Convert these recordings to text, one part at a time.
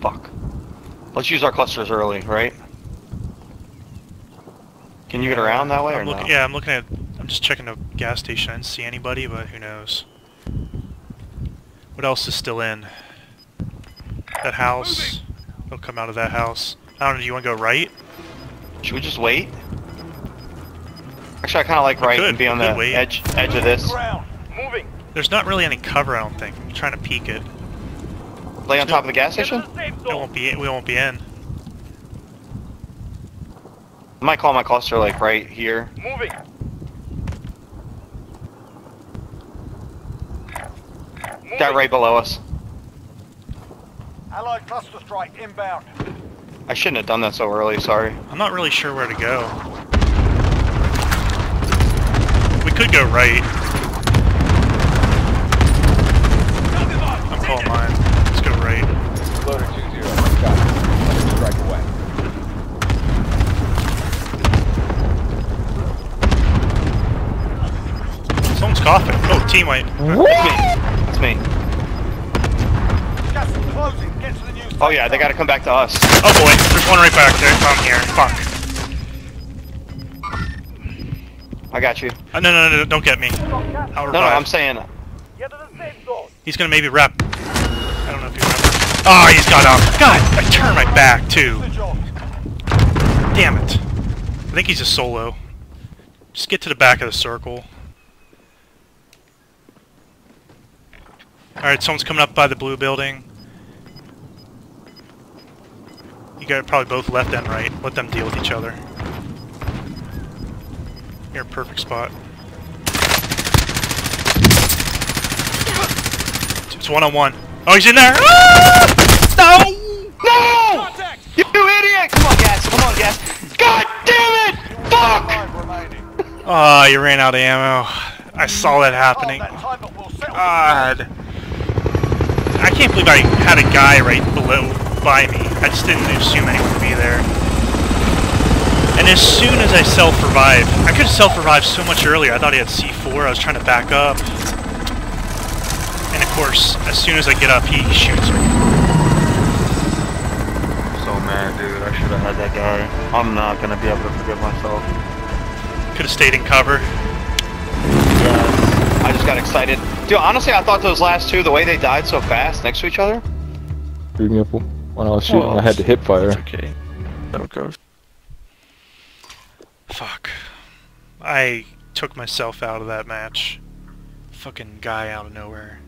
Fuck. Let's use our clusters early, right? Can you get around that way or I'm no? looking, yeah, I'm looking at. I'm just checking the gas station. I didn't see anybody, but who knows? What else is still in? That house. They'll come out of that house. I don't know. Do you want to go right? Should we just wait? Actually, I kind of like We right could, and be on we the edge edge of this. Moving. There's not really any cover. I don't think. I'm trying to peek it. Lay on top of the gas station. to the safe It won't be. in. We won't be in. I might call my cluster like right here. Moving. Got right below us. Allied cluster strike inbound. I shouldn't have done that so early. Sorry. I'm not really sure where to go. We could go right. I'm calling mine. Let's go right. Loader 2-0. Got it. Let's strike away. Someone's coughing. Oh, team white. It's me. It's me. Gas is closing. Get to the new Oh yeah, they gotta come back to us. Oh boy, there's one right back there. Down here. Fuck. I got you. Uh, no, no, no, no, don't get me. I'll No, no. I'm saying. Get to the safe zone. He's gonna maybe rep. I don't know if you remember. Oh, he's got up. God, I turned my back too. Damn it. I think he's a solo. Just get to the back of the circle. Alright, someone's coming up by the blue building. You got probably both left and right. Let them deal with each other. You're in a perfect spot. It's one on one. Oh, he's in there! Ah! No! No! Contact. You idiot! Come on, gas. Come on, gas. God damn it! Fuck! Remaining. Oh, you ran out of ammo. I saw that Oh, happening. that time, but we'll settle. God. I can't believe I had a guy right below by me. I just didn't assume anyone would be there. And as soon as I self-revived, I could have self-revived so much earlier. I thought he had C4. I was trying to back up. And of course, as soon as I get up, he shoots me. So mad, dude. I should have had that guy. I'm not gonna be able to forgive myself. Could have stayed in cover. Yes. I just got excited. Dude, honestly, I thought those last two, the way they died so fast next to each other. Green nipple. When I was shooting, Oh, I had to hip fire. okay. That'll go. Fuck. I took myself out of that match. Fucking guy out of nowhere.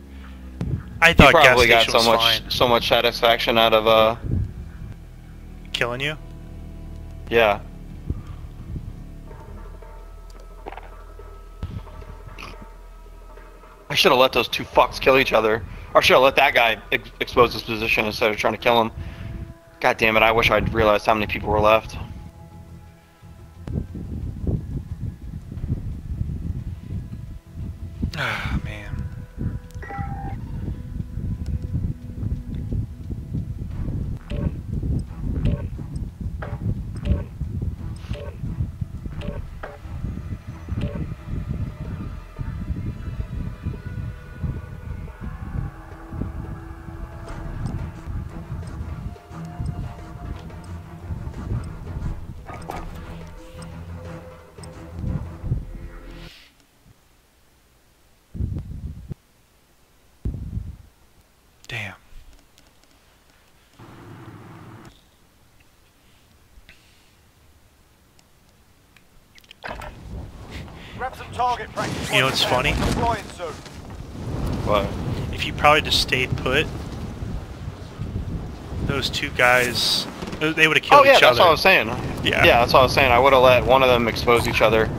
I thought You thought gas probably got so was much, fine. so much satisfaction out of uh, Killing you? yeah. I should have let those two fucks kill each other. Or should have let that guy ex- expose his position instead of trying to kill him. God damn it, I wish I'd realized how many people were left. You know what's funny? Deploying soon. But If you probably just stayed put, those two guys, they would have killed oh yeah, each that's what I was saying. Yeah. Yeah, that's what I was saying. I would have let one of them expose each other.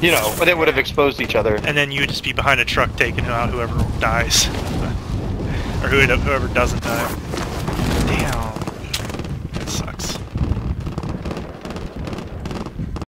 You know, but they would have exposed each other. And then you would just be behind a truck taking out whoever dies. or whoever doesn't die. Damn. That sucks.